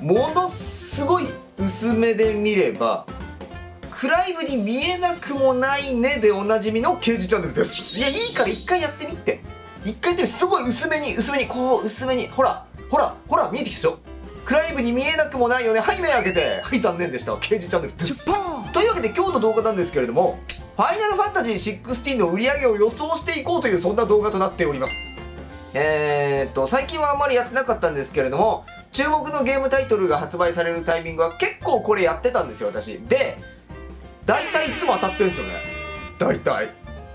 ものすごい薄めで見ればクライブに見えなくもないねでおなじみの刑事チャンネルです。いやいいから一回やってみって。一回やってみすごい薄めに薄めにこう薄めにほらほらほら見えてきたでしょ？クライブに見えなくもないよね。はい目開けて。はい残念でした。刑事チャンネルです。というわけで今日の動画なんですけれどもファイナルファンタジー16の売り上げを予想していこうというそんな動画となっております。えー、っと最近はあんまりやってなかったんですけれども注目のゲームタイトルが発売されるタイミングは結構これやってたんですよ私。で大体いつも当たってるんですよね。大体。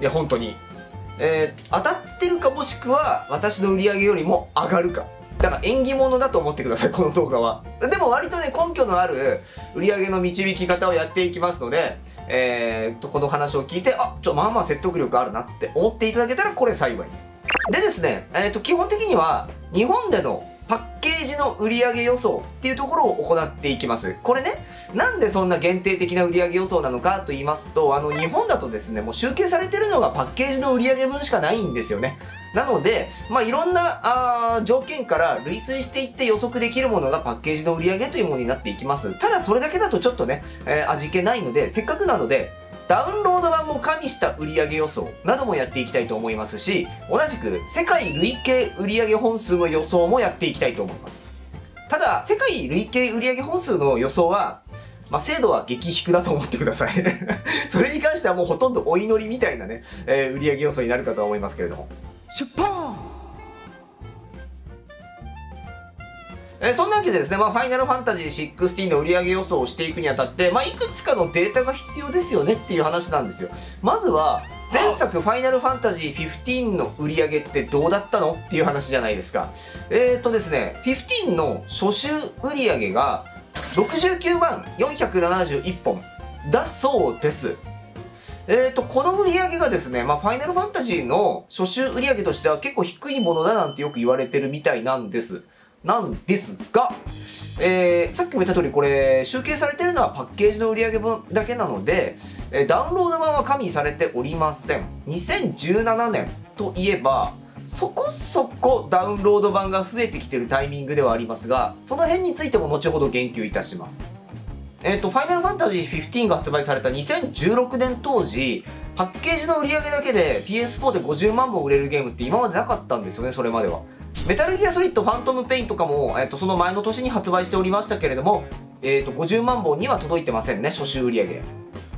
いや本当に。えー、当たってるかもしくは私の売り上げよりも上がるか。だから縁起物だと思ってくださいこの動画は。でも割とね根拠のある売り上げの導き方をやっていきますのでえー、とこの話を聞いてあちょまあまあ説得力あるなって思っていただけたらこれ幸い。でですね、えー、と基本的には日本でのの売上予想っていうところを行っていきます。これね、なんでそんな限定的な売上予想なのかと言いますと、あの日本だとですね、もう集計されてるのがパッケージの売上分しかないんですよね。なので、まあ、いろんなあ条件から類推していって予測できるものがパッケージの売り上げというものになっていきます。ただそれだけだとちょっとね、えー、味気ないので、せっかくなので、ダウンロード版も加味した売上予想などもやっていきたいと思いますし、同じく世界累計売上本数の予想もやっていきたいと思います。ただ、世界累計売上本数の予想は、まあ、精度は激低だと思ってください それに関してはもうほとんどお祈りみたいなね、えー、売上予想になるかと思いますけれども。出版えー、そんなわけでですね、まあ、ファイナルファンタジー16の売上予想をしていくにあたって、まあ、いくつかのデータが必要ですよねっていう話なんですよ。まずは、前作ファイナルファンタジー15の売り上げってどうだったのっていう話じゃないですか。えー、っとですね、15の初週売り上げが69万471本だそうです。えーと、この売り上げがですね、まあ、ファイナルファンタジーの初週売り上げとしては結構低いものだなんてよく言われてるみたいなんです。なんですが、えー、さっきも言った通りこれ集計されてるのはパッケージの売上分だけなので、えー、ダウンロード版は加味されておりません2017年といえばそこそこダウンロード版が増えてきてるタイミングではありますがその辺についても後ほど言及いたしますえっ、ー、と、ファイナルファンタジー15が発売された2016年当時、パッケージの売り上げだけで PS4 で50万本売れるゲームって今までなかったんですよね、それまでは。メタルギアソリッドファントムペインとかも、えっと、その前の年に発売しておりましたけれども、えっと、50万本には届いてませんね、初週売上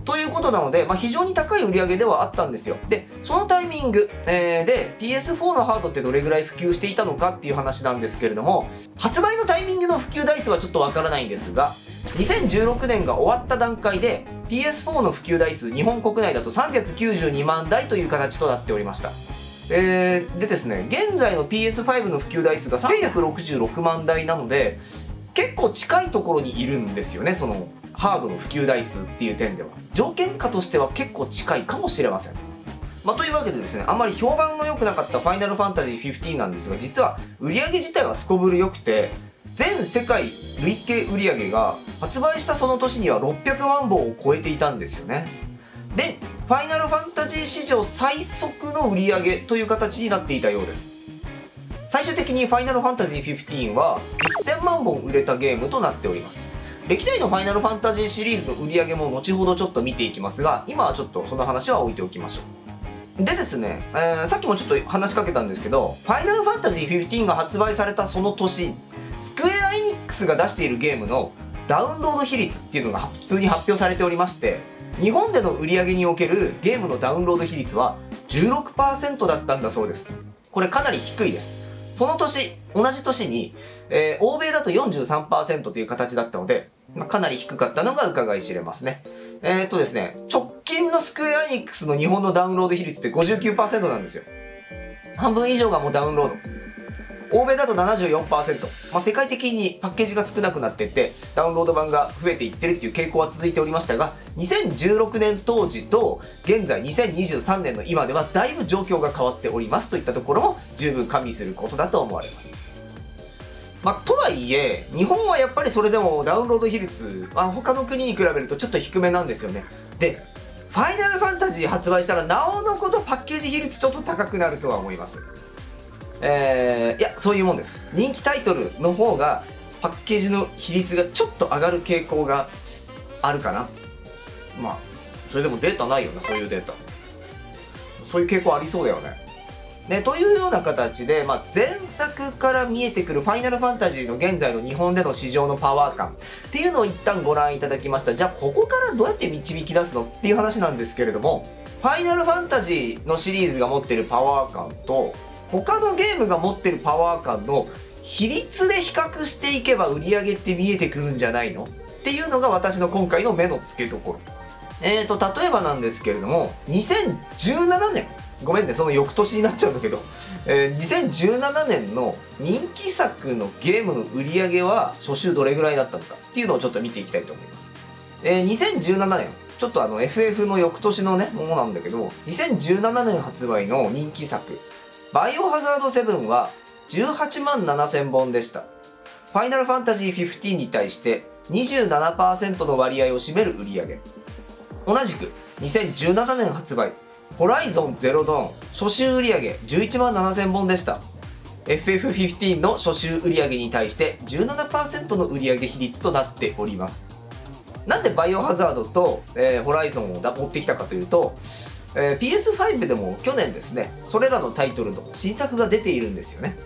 ということなので、まあ、非常に高い売り上げではあったんですよ。で、そのタイミング、えー、で PS4 のハードってどれぐらい普及していたのかっていう話なんですけれども、発売のタイミングの普及台数はちょっとわからないんですが、2016年が終わった段階で PS4 の普及台数日本国内だと392万台という形となっておりました。えー、でですね現在の PS5 の普及台数が366万台なので結構近いところにいるんですよねそのハードの普及台数っていう点では。条件下としては結構近いかもしれません。まあ、というわけでですねあまり評判の良くなかった「ファイナルファンタジー15」なんですが実は売り上げ自体はすこぶる良くて全世界累計売り上げが発売したその年には600万本を超えていたんですよね。でファイナルファンタジー史上最速の売り上げという形になっていたようです。最終的にファイナルファンタジー15は1000万本売れたゲームとなっております。歴代のファイナルファンタジーシリーズの売り上げも後ほどちょっと見ていきますが今はちょっとその話は置いておきましょう。でですね、えー、さっきもちょっと話しかけたんですけどファイナルファンタジー15が発売されたその年スクエア・エニックスが出しているゲームのダウンロード比率っていうのが普通に発表されておりまして日本での売り上げにおけるゲームのダウンロード比率は16%だったんだそうです。これかなり低いです。その年同じ年に、えー、欧米だと43%という形だったので、まあ、かなり低かったのが伺い知れますね。えー、っとですね直近のスクエアエニックスの日本のダウンロード比率って59%なんですよ。半分以上がもうダウンロード。欧米だと74%、まあ、世界的にパッケージが少なくなっていってダウンロード版が増えていってるっていう傾向は続いておりましたが2016年当時と現在2023年の今ではだいぶ状況が変わっておりますといったところも十分加味することだと思われます。まあ、とはいえ日本はやっぱりそれでもダウンロード比率、まあ、他の国に比べるとちょっと低めなんですよね。でファイナルファンタジー発売したらなおのことパッケージ比率ちょっと高くなるとは思います。えー、いやそういうもんです。人気タイトルの方がパッケージの比率がちょっと上がる傾向があるかな。まあそれでもデータないよなそういうデータ。そういう傾向ありそうだよね。ね、というような形で、まあ、前作から見えてくるファイナルファンタジーの現在の日本での市場のパワー感。っていうのを一旦ご覧いただきました。じゃあここからどうやって導き出すの？っていう話なんですけれどもファイナルファンタジーのシリーズが持ってるパワー感と他のゲームが持ってるパワー感の比率で比較していけば売り上げって見えてくるんじゃないの？っていうのが私の今回の目の付けどころ。えーと例えばなんですけれども2017年。ごめんねその翌年になっちゃうんだけど、えー、2017年の人気作のゲームの売り上げは初週どれぐらいだったのかっていうのをちょっと見ていきたいと思います、えー、2017年。ちょっとあの FF の翌年のねものなんだけど2017年発売の人気作「バイオハザード7」は18万7000本でした。ファイナルファンタジー15に対して27%の割合を占める売り上げ。同じく2017年発売ホライゾンゼロドーン初週売り上げ11万7000本でした。FF15 の初週売り上げに対して17%の売り上げ比率となっております。なんでバイオハザードと、えー、ホライゾンを持ってきたかというと、えー、PS5 でも去年ですねそれらのタイトルの新作が出ているんですよね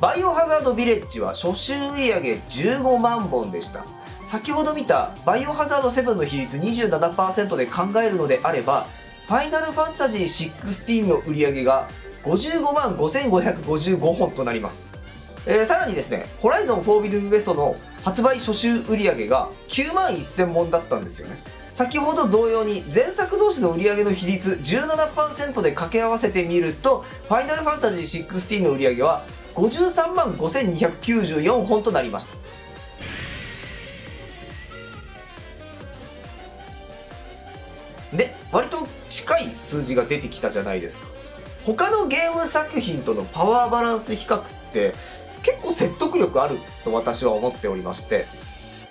バイオハザードビレッジは初週売上15万本でした先ほど見たバイオハザード7の比率27%で考えるのであればファイナルファンタジー16の売り上げが55万5555本となります。えー、さらにですね、ホライゾンフォービルウエストの発売初週売り上げが9万1000本だったんですよね。先ほど同様に前作同士の売り上げの比率17%で掛け合わせてみると、ファイナルファンタジー16の売り上げは53万5294本となりました。で、割と近い数字が出てきたじゃないですか他のゲーム作品とのパワーバランス比較って結構説得力あると私は思っておりまして、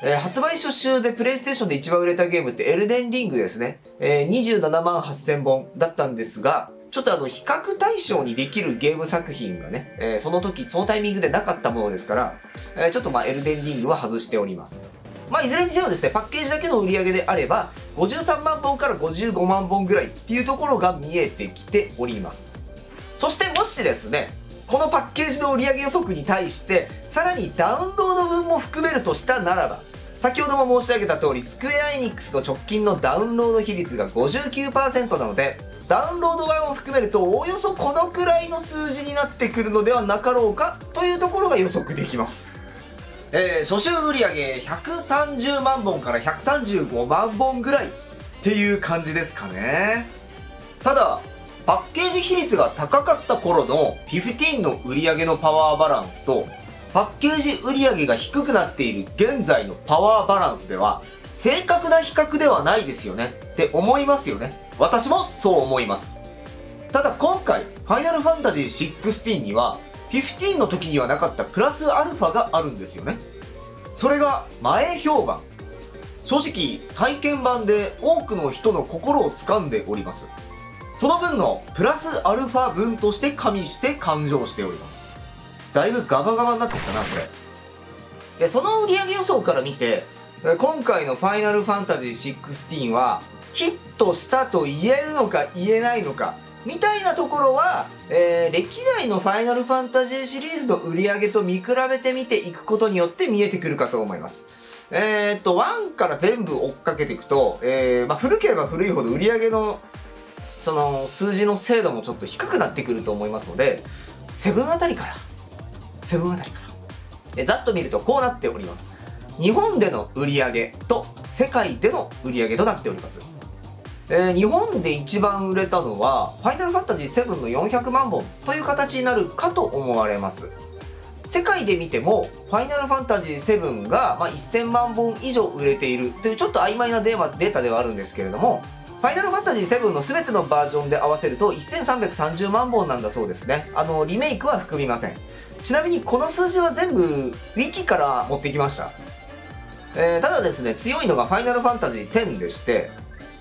えー、発売初週でプレイステーションで一番売れたゲームってエルデンリングですね、えー、27万8000本だったんですがちょっとあの比較対象にできるゲーム作品がね、えー、その時そのタイミングでなかったものですから、えー、ちょっとまあエルデンリングは外しておりますまあ、いずれにせよですね、パッケージだけの売り上げであれば、53万本から55万本ぐらいっていうところが見えてきております。そしてもしですね、このパッケージの売り上げ予測に対して、さらにダウンロード分も含めるとしたならば、先ほども申し上げた通り、スクエアエニックスの直近のダウンロード比率が59%なので、ダウンロード版を含めると、およそこのくらいの数字になってくるのではなかろうかというところが予測できます。えー、初週売上130万本から135万本ぐらいっていう感じですかねただパッケージ比率が高かった頃の15の売り上げのパワーバランスとパッケージ売上が低くなっている現在のパワーバランスでは正確な比較ではないですよね。って思いますよね。私もそう思います。ただ今回ファイナルファンタジー16には15の時にはなかったプラスアルファがあるんですよね。それが前評判。正直体験版で多くの人の心を掴んでおります。その分のプラスアルファ分として加味して勘定しております。だいぶガバガバになってきたなこれでその売り上げ予想から見て今回の「ファイナルファンタジー16」はヒットしたと言えるのか言えないのかみたいなところは、えー、歴代のファイナルファンタジーシリーズの売り上げと見比べてみていくことによって見えてくるかと思います。えー、っと、1から全部追っかけていくと、えー、まあ、古ければ古いほど売り上げの、その、数字の精度もちょっと低くなってくると思いますので、7あたりから、7あたりから、えざっと見るとこうなっております。日本での売り上げと世界での売り上げとなっております。えー、日本で一番売れたのは「ファイナルファンタジー7」の400万本という形になるかと思われます世界で見ても「ファイナルファンタジー7」が、まあ、1000万本以上売れているというちょっと曖昧なデータではあるんですけれどもファイナルファンタジー7の全てのバージョンで合わせると1330万本なんだそうですねあのリメイクは含みませんちなみにこの数字は全部ウィキから持ってきました、えー、ただですね強いのがファイナルファンタジー10でして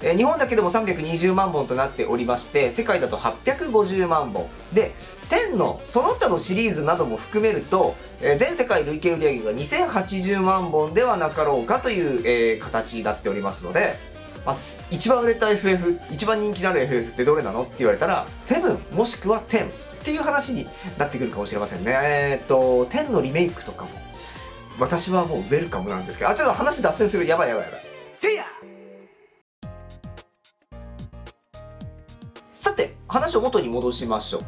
えー日本だけでも320万本となっておりまして世界だと850万本。で10のその他のシリーズなども含めると、えー全世界累計売上が2080万本ではなかろうかという、えー形になっておりますので、まあ、一番売れた FF 一番人気のある FF ってどれなのって言われたら7もしくは10っていう話になってくるかもしれませんね。えーっと10のリメイクとかも私はもうウェルカムなんですけどあちょっと話脱線する。やばいやばいやばい。せいや！さて話を元に戻しましょう。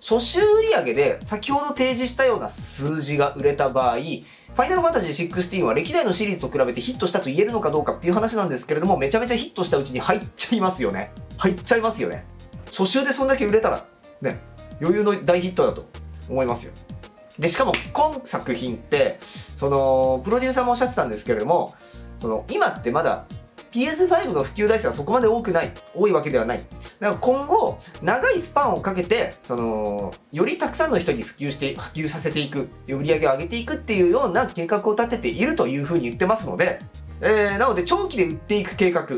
初週売上で先ほど提示したような数字が売れた場合ファイナルファンタジー16は歴代のシリーズと比べてヒットしたと言えるのかどうかっていう話なんですけれどもめちゃめちゃヒットしたうちに入っちゃいますよね。入っちゃいますよね。初週でそんだけ売れたら。ね余裕の大ヒットだと思いますよ。でしかも今作品ってそのプロデューサーもおっしゃってたんですけれどもその今ってまだ PS5 の普及台数はそこまで多くない。多いわけではない。だから今後長いスパンをかけてそのよりたくさんの人に普及して普及させていく。売り上げを上げていくっていうような計画を立てているというふうに言ってますので、えーなので長期で売っていく計画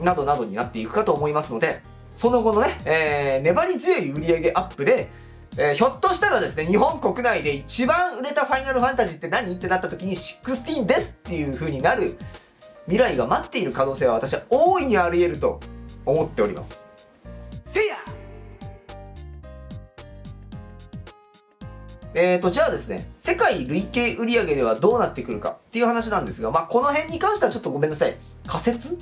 などなどになっていくかと思いますのでその後のね、えー粘り強い売り上げアップでえーひょっとしたらですね、日本国内で一番売れたファイナルファンタジーって何？ってなった時に16ですっていう風になる未来が待っている可能性は私は大いにあり得ると思っております。せいやえーと、じゃあですね、世界累計売上ではどうなってくるかっていう話なんですが、まあ、この辺に関してはちょっとごめんなさい。仮説？い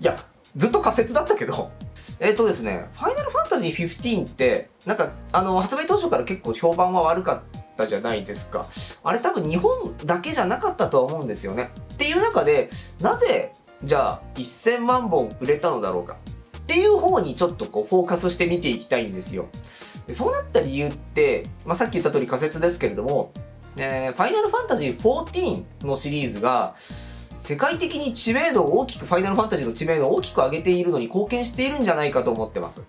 や、ずっと仮説だったけど、えーとですね、ファイナルファンタジー15って、なんか、あの、発売当初から結構評判は悪かったじゃないですか。あれ多分日本だけじゃなかったとは思うんですよね。っていう中で、なぜ、じゃあ、1000万本売れたのだろうか。っていう方にちょっとこうフォーカスして見ていきたいんですよ。でそうなった理由って、まあ、さっき言った通り仮説ですけれども、えーファイナルファンタジー14のシリーズが世界的に知名度を大きくファイナルファンタジーの知名度を大きく上げているのに貢献しているんじゃないかと思ってます。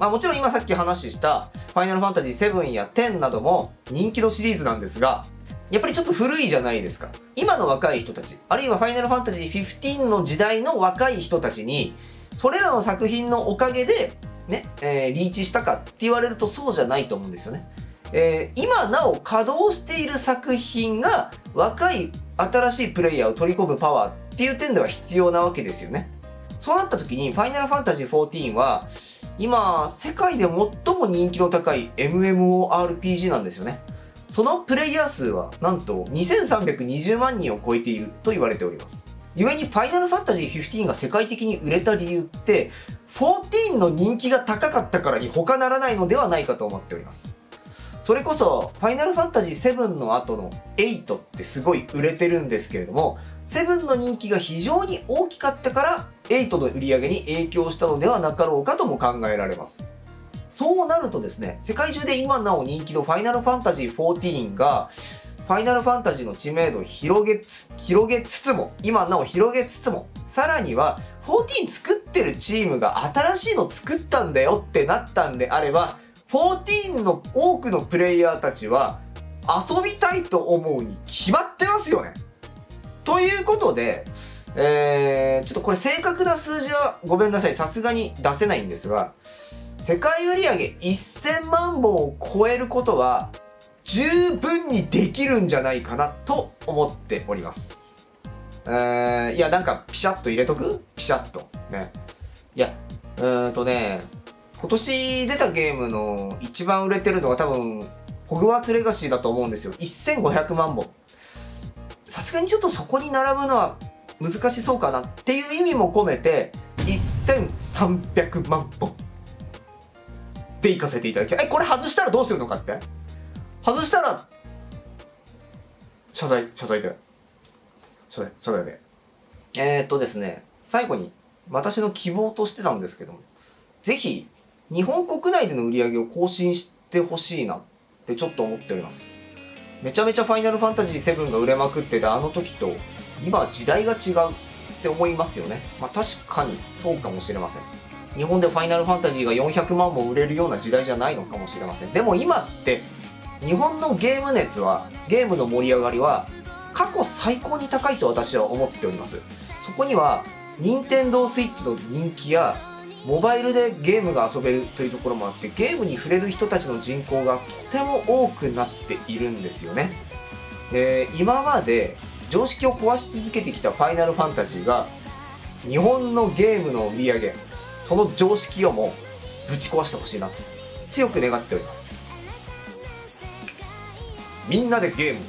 まあもちろん今さっき話したファイナルファンタジー7や10なども人気のシリーズなんですが、やっぱりちょっと古いじゃないですか。今の若い人たち、あるいはファイナルファンタジー15の時代の若い人たちに、それらの作品のおかげで、ね、えーリーチしたかって言われるとそうじゃないと思うんですよね。えー今なお稼働している作品が若い新しいプレイヤーを取り込むパワーっていう点では必要なわけですよね。そうなった時に、ファイナルファンタジー14は、今、世界で最も人気の高い MMORPG なんですよね。そのプレイヤー数は、なんと2320万人を超えていると言われております。故に、ファイナルファンタジー15が世界的に売れた理由って、14の人気が高かったからに他ならないのではないかと思っております。それこそ、ファイナルファンタジー7の後の8ってすごい売れてるんですけれども、7の人気が非常に大きかったから、8の売り上げに影響したのではなかろうかとも考えられます。そうなるとですね、世界中で今なお人気のファイナルファンタジー14が、ファイナルファンタジーの知名度を広げつ広げつつも、今なお広げつつも、さらには、14作ってるチームが新しいの作ったんだよってなったんであれば、14の多くのプレイヤーたちは、遊びたいと思うに決まってますよね。ということで、えー、ちょっとこれ正確な数字はごめんなさい、さすがに出せないんですが、世界売上1000万本を超えることは十分にできるんじゃないかなと思っております。えー、いや、なんかピシャッと入れとく？ピシャッと。ね。いや、うーんとね、今年出たゲームの一番売れてるのが多分、ホグワーツレガシーだと思うんですよ。1500万本。さすがにちょっとそこに並ぶのは難しそうかなっていう意味も込めて、1300万本。で行かせていただきたい。え、これ外したらどうするのかって？外したら、謝罪、謝罪で。謝罪、謝罪で。えー、っとですね、最後に私の希望としてなんですけども、ぜひ、日本国内での売り上げを更新してほしいなってちょっと思っております。めちゃめちゃファイナルファンタジー7が売れまくってて、あの時と、今時代が違うって思いますよね。まあ確かにそうかもしれません。日本でファイナルファンタジーが400万も売れるような時代じゃないのかもしれません。でも今って、日本のゲーム熱は、ゲームの盛り上がりは、過去最高に高いと私は思っております。そこには、任天堂スイッチの人気やモバイルでゲームが遊べるというところもあってゲームに触れる人たちの人口がとても多くなっているんですよね。で今まで常識を壊し続けてきた「ファイナルファンタジー」が日本のゲームの売り上げその常識をもぶち壊してほしいなと強く願っておりますみんなでゲーム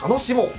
楽しもう